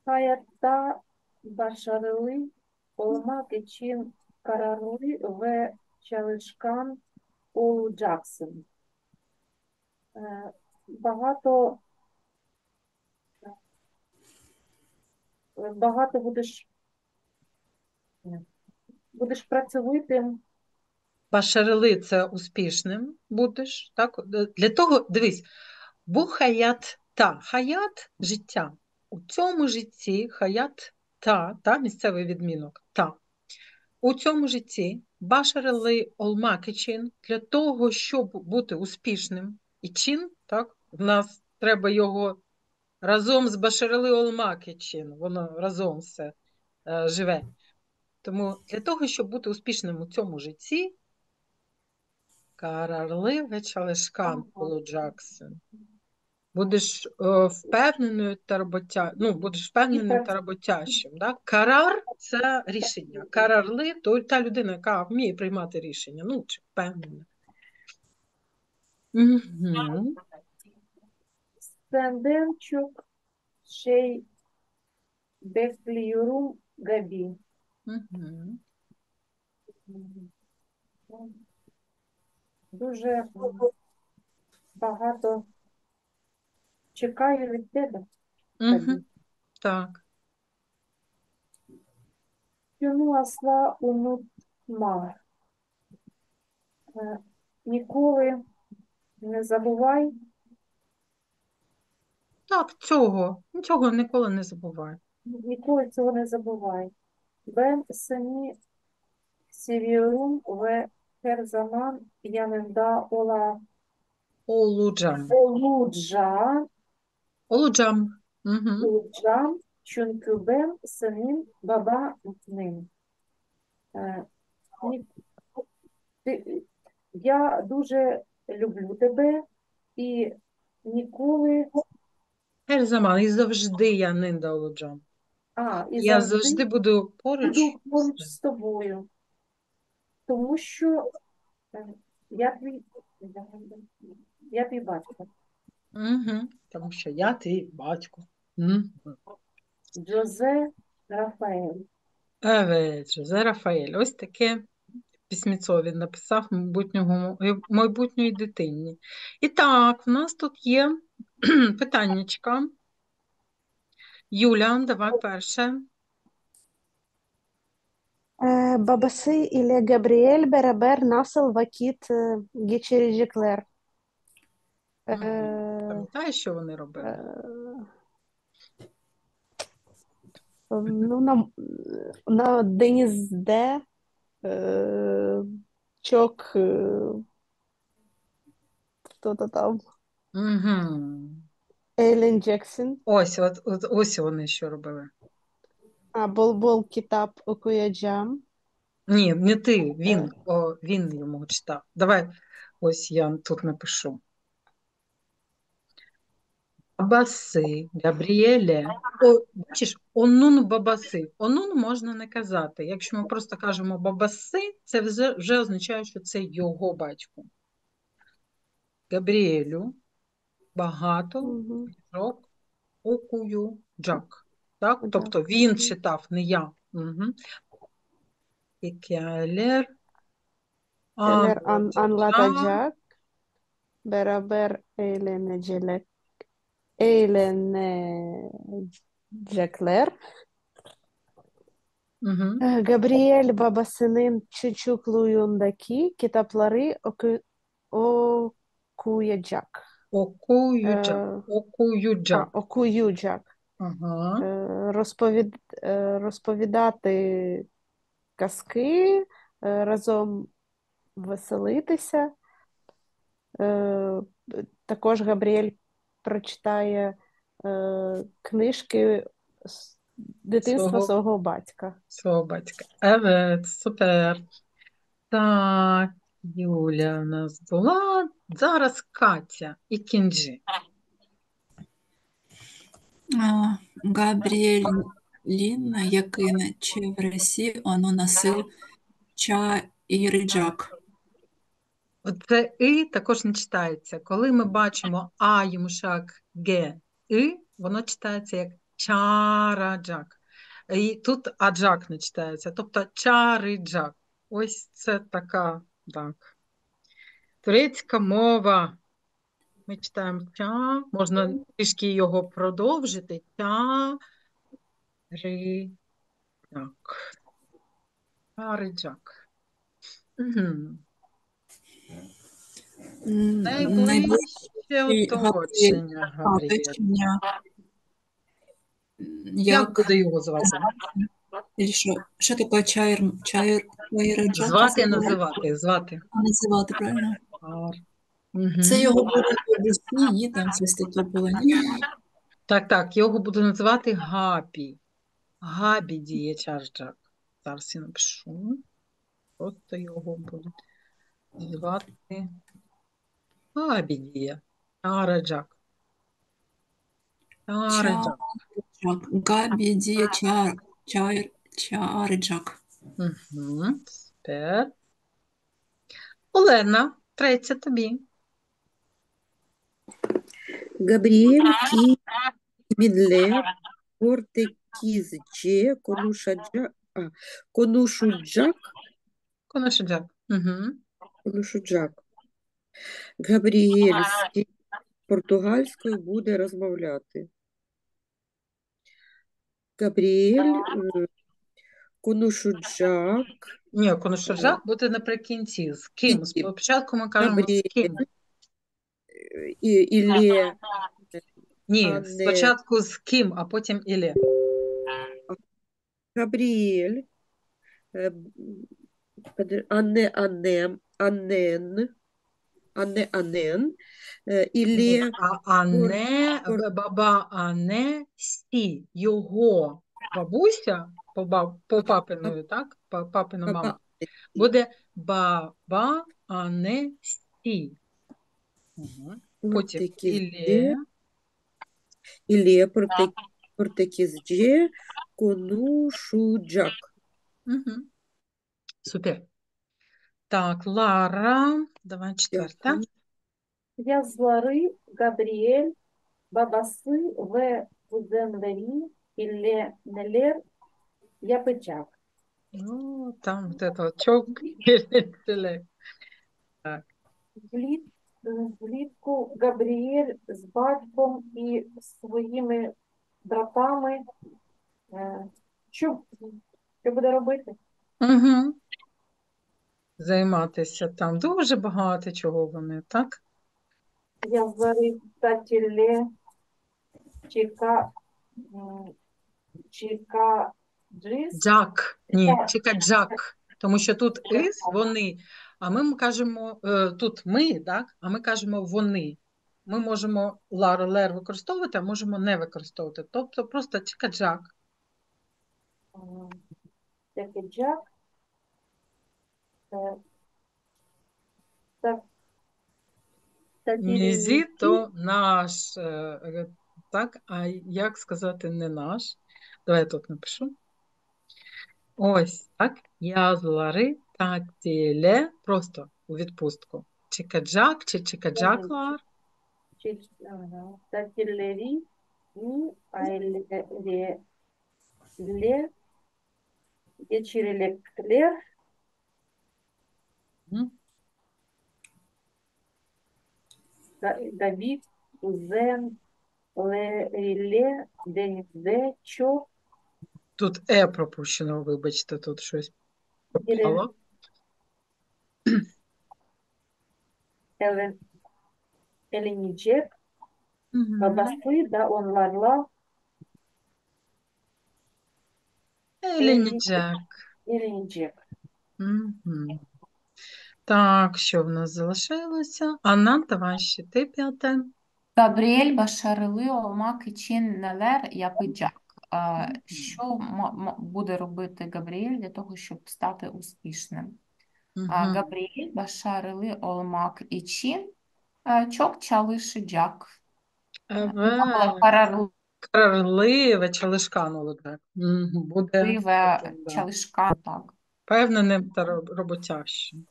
hayatta başarılı olmak için kararlı ve çalışkan olacaksın. Е, Багато, багато будеш, будеш працьовитим, Башарили це успішним будеш, так? Для того, дивись, бу хаят та. Хаят – життя. У цьому житті хаят та, та, місцевий відмінок, та. У цьому житті башарили олмак ічин для того, щоб бути успішним. І чин, так, в нас треба його разом з башарили олмак ічин, воно разом все е, живе. Тому для того, щоб бути успішним у цьому житті, Карарли ve çalışkan olacaksın. Будеш е, впевненою та роботя... ну, будеш впевненим та роботящим. Да? Карар – це рішення. Карарли – то та людина, яка вміє приймати рішення. Ну, чи впевнена. Угу. şey bekliyorum Угу. Дуже багато чекаю від тебе. Угу. Так. Şunu asla unutma. Е, Ніколи не забувай, Так, цього. Цього ніколи не забувай. ніколи цього не забувай. Ben seni seviyorum ve her zaman yanında ola, Olacağım. olacağım, Olacağım. Угу. olacağım. Çünkü ben senin babanım. Е, ні- ти- Я дуже люблю тебе і ніколи Her zaman і завжди я нинда olacağım. А, і Я завжди завжди буду поруч. буду поруч з тобою. Тому що е, я твій, я твій батько. Угу. Тому що я твій батько. Джозе Рафаель. Evet, Жозе Рафаель. Ось таке письмецо він написав майбутнього, майбутньої дитині. І так, в нас тут є (clears throat) питаннячка. Юля, давай перше. Babası ile Gabriel beraber nasıl vakit geçirecekler? Пам'ятаєш, що вони робили? е, ну, на, на Денізде е, чок е, хто-то там Угу. Ейлен Джексон. Ось, от, от, ось вони що робили. А Бол-Бол Кітап Окуяджам. Ні, не ти, він, о, він йому читав. Давай, ось я тут напишу. Бабаси, Габріеле. О, бачиш, онун бабаси. Онун можна не казати. Якщо ми просто кажемо бабаси, це вже, вже означає, що це його батько. Габріелю багато книжок окую джак. Так? Тобто він читав, не я. Угу. An, anlatacak. Beraber. Eğlenecekler. Угу. Gabriel babasının çocukluğundaki kitapları oku, okuyacak. Окуючак. Е, Окуюджак. А, окуюджак. Ага. Е, Розповід, е, розповідати казки, е, разом веселитися. Також Габріель прочитає книжки з дитинства Свого- свого батька. Свого батька. Evet, супер. Так, Юля у нас була. Зараз Катя і Кінджі. А, Габріелін, який на чевресі, оно носив чайріджак. Оце «и» також не читається. Коли ми бачимо А, ймушак, Г, «и», воно читається як чараджак. І тут аджак не читається, тобто чариджак. Ось це така, так. Турецька мова. Ми читаємо ча, можна трішки його продовжити. Ча, ри, так. Чариджак. Угу. Найближче оточення Габріеля. Як буде його звати? Що, що таке чайр, чайр, чайріджак? Звати, називати, звати. Називати, правильно? Це його буде обісні, її там щось таке було. Так, так, його буду називати Габі. Gabi diye çağıracak. Зараз я напишу. Просто його буду звати Gabi diye. Çağıracak. Çağıracak. Çağıracak. Gabi diye çağ, çağır, çağıracak. Угу. Супер. Олена, третя тобі. Gabriel ki kiminle Portekizce konuşacak, а, konuşacak, Коношеджак. Угу. konuşacak. Габріель з португальською буде розмовляти. Габріель конушуджак, Ні, коношеджак буде наприкінці. З ким? Спочатку ми кажемо з ким. І, ілє Ні, а не- спочатку з ким, а потім іле. Габріель, Анне Анем, Аннен, Анне Анен, е, ілє А, а не б- баба, а не сі. Його бабуся по, баб, по папиною, так? По папину маму. Буде баба, а не сі. Угу. Потім Портекізде, іле. ілє Порте- Портекізде, конушуджак. Угу. Супер. Так, Лара, давай четверта. Yazları Gabriel babası ve kuzenleri ile neler yapacak? Ну, там вот это вот çok eğlenceli. Так. Вліт, влітку Габріель з батьком і своїми братами. е, Що, що буде робити? Угу. Займатися там дуже багато чого вони, так? Tatile çıka, м, çıkacağız. Джак. Ні, Так. чекай, джак. Тому що тут із, вони, а ми кажемо, е, тут ми, так? А ми кажемо вони. Ми можемо лар, лер використовувати, а можемо не використовувати. Тобто просто чекаджак. Так. Нізі то наш, е, так, а як сказати не наш? Давай я тут напишу. Ось так. Язлари татіле, просто у відпустку. Чекаджак чи чекаджаклар. Çift, aha, tatilleri и aileleri geçirilecekler Мгм. Da- David kuzenleriyle denizde Тут е пропущено, вибачте, тут щось пропало. Eğlenecek. Мгм. Babası da onlarla Еленіджак. eğlenecek. Мгм. Так, що в нас залишилося? Анна, давай ще ти п'яте. Gabriel başarılı olmak için neler yapacak? Що м- м- буде робити Габріель для того, щоб стати успішним? А, Мгм. Gabriel başarılı olmak için çok çalışacak. Evet. Kararlı Карарливе чалишкан olacak. Буде çalışkan. Так. впевненим та роб- роботящим.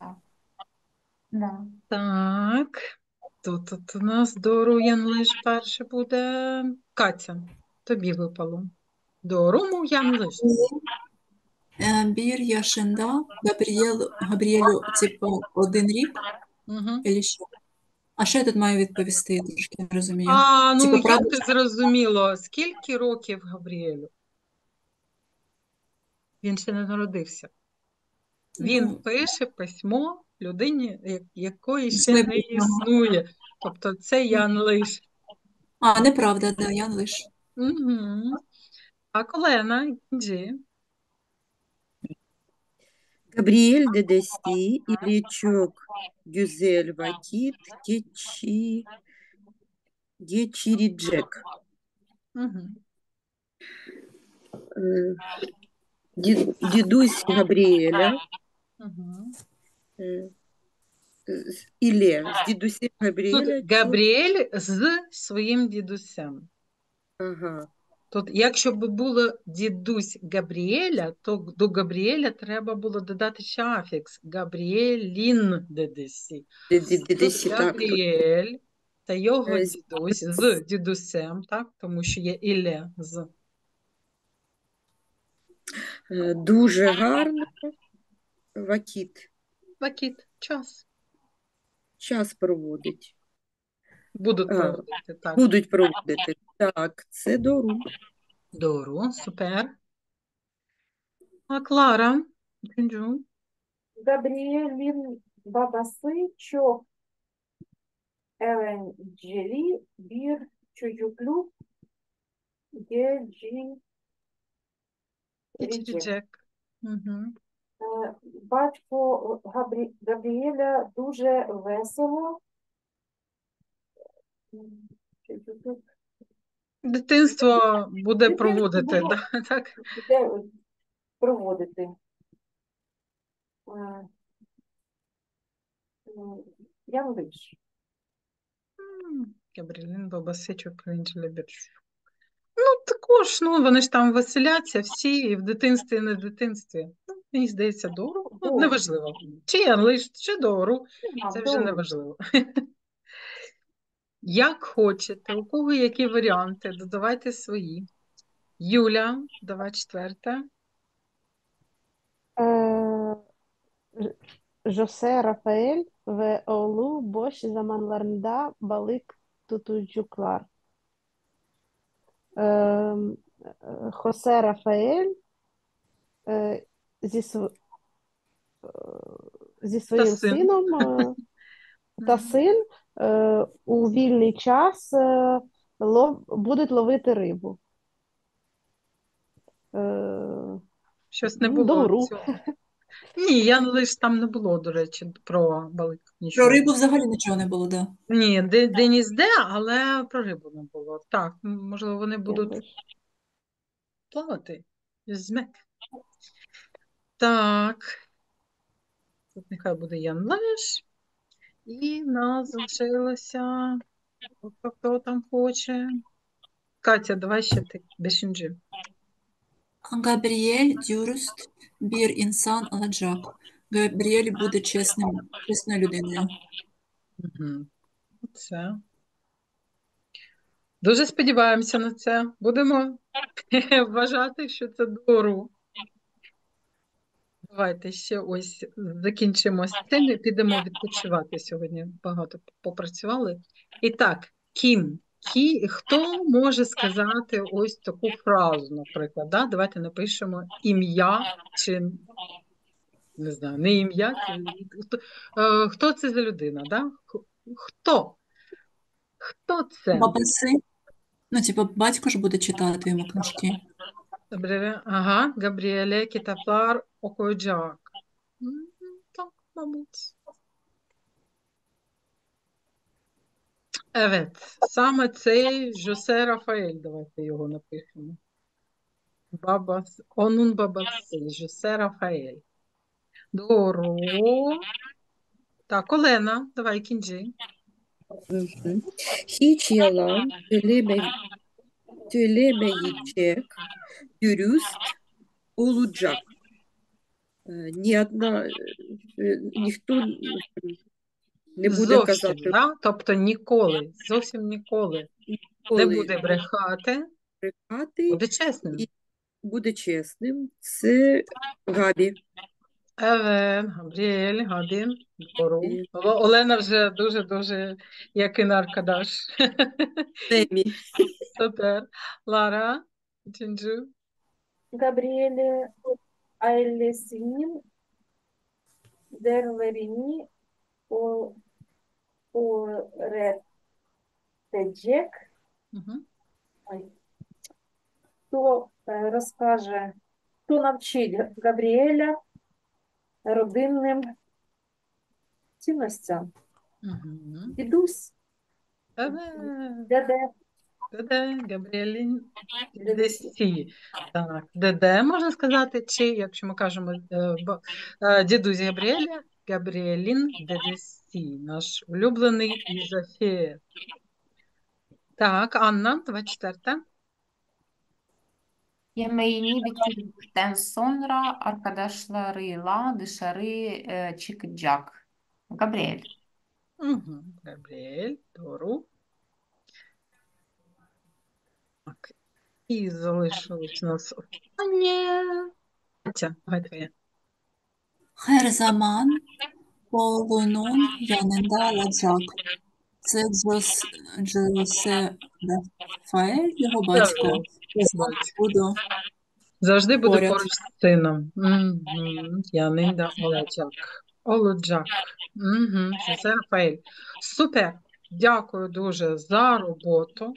Да. Так, тут, тут у нас Дору Янлиш перше буде. Катя, тобі випало. Дору Янлиш. Е, Bir yaşında Габріелу, Габріелю, типу, один рік, Угу. А що я тут маю відповісти? Я трошки не розумію. А, ну Типу, як правда, ти зрозуміло, скільки років Габріелю? Він ще не народився. Він Ну, пише письмо людині, якої ще не існує. Тобто це Ян Лиш. А, неправда, да, Ян лиш. Угу. А Колена, Інджі. Gabriel dedesi ile çok güzel vakit geçi, geçirecek. Угу. Е, ді- Дідусь Габріеля Угу. е, з- Іле, з дідусем Габріеля Тут Габріель з своїм дідусем. Ага. Тут, якщо б було дідусь Габріеля, то до Габріеля треба було додати ще афікс. Габріелін дедесі. Ді- ді- так. Габріель та його дідусь з дідусем, так? Тому що є ile, з. Е, Дуже гарно vakit vakit, час. час проводить. Будуть проводити, так. Будуть проводити. Так, це doğru. Doğru, супер. А Клара? Джунджу. Babası çok eğlenceli bir çocukluk geçirecek. Джек. Угу. Е, Батько Габрі... Габріеля дуже весело. Çocukluk Дитинство буде Дитинство проводити, буде. да, (laughs) так? буде проводити. Е, Я лиш. М, Габріелін Бабасичок Кринджелебірч. Ну, також, ну, вони ж там веселяться всі і в дитинстві, і не в дитинстві. Ну, мені здається, дору. Ну, неважливо. Чи Янлиш, чи дору. Це вже неважливо. (laughs) Як хочете, у кого які варіанти, додавайте свої. Юля, давай четверте. Е, Жосе Рафаель oğlu boş zamanlarında balık tutucuklar. Е, Хосе Рафаель е, зі, св... зі своїм син. сином (laughs) та син у вільний час е, лов... будуть ловити рибу. Е, Щось не ну, було цього. Ні, Янлиш там не було, до речі, про балик. Нічого. Про рибу взагалі нічого не було, да. Ні, де- Деніс де, але про рибу не було. Так, можливо, вони будуть плавати. Візьме. Так. Тут нехай буде Янлиш. І нас залишилося. Хто, хто там хоче? Катя, давай ще ти. Бешінджі. Габріель Дюрст bir insan olacak. Габріель буде чесним, чесною людиною. Угу. Це. Дуже сподіваємося на це. Будемо (laughs) вважати, що це дору. Давайте ще ось закінчимо з цим і підемо відпочивати сьогодні. Багато попрацювали. І так, Кім, кі, хто може сказати ось таку фразу, наприклад? Да? Давайте напишемо ім'я чи не знаю, не ім'я. це- хто- е, Хто це за людина? Да? Хто? Хто це? Бабаси. Ну, типу, батько ж буде читати йому книжки. Ага, Габріеле Kitaplar okuyacak. М, Так, мабуть. Evet, саме цей Жосе Рафаель, давайте його напишемо. Баба, onun babası, Жосе Рафаель. Дору. Так, Олена, давай кінджи. Hı. Hiç yalan söyleme, söylemeyecek, dürüst olacak. Е, Ні одна, е, ніхто не буде Зовсім, казати да? Тобто ніколи, зовсім ніколи не буде брехати, брехати буде чесним. і буде чесним. Це Габі. Gabriel, hadi. Doğru. О- Олена вже дуже-дуже yakın (laughs) arkadaş. Семі. Süper. Lara, üçüncü. Gabriele ailesinin değerlerini o öğretecek. Ой. Хто розкаже, хто навчить Габріеля родинним цінностям? Мгм. Дідусь, Evet. Деде, Габріелін, дедесі. Так, деде можна сказати, чи, якщо ми кажемо е, е, дідусь Габріеля, Габріелін дедесі, наш улюблений Ізофєєв. Так, Анна, 24. Yemeğini bitirdikten sonra arkadaşlarıyla dışarı çıkacak. Gabriel. Угу. Габріель, Дору. Так. І залишилось у нас останнє. Катя, давай твоє. Her zaman oğlunun yanında olacak. Це Джос, Джосе Рафаель, його батько. Я буду Завжди буду поряд. поруч з сином. Угу. Янинда Оледжак. Оледжак. Угу. Це Рафаель. Супер. Дякую дуже за роботу.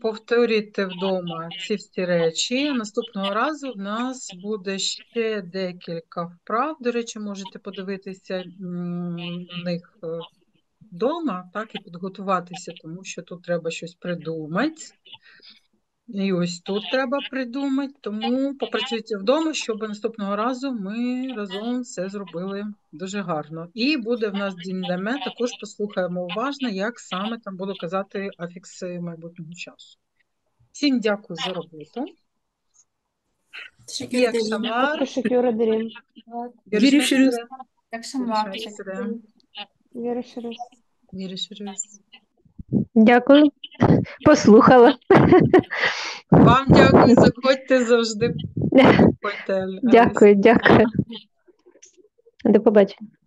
Повторюйте вдома ці всі речі. Наступного разу в нас буде ще декілька вправ. До речі, можете подивитися них е, вдома, так, і підготуватися, тому що тут треба щось придумати. І ось тут треба придумати, тому попрацюйте вдома, щоб наступного разу ми разом все зробили дуже гарно. І буде в нас діндеме, також послухаємо уважно, як саме там буду казати афікси майбутнього часу. Всім дякую за роботу. Görüşürüz. İyi akşamlar. Görüşürüz. Дякую, послухала. Вам дякую, заходьте завжди. (laughs) Дякую, дякую. До побачення.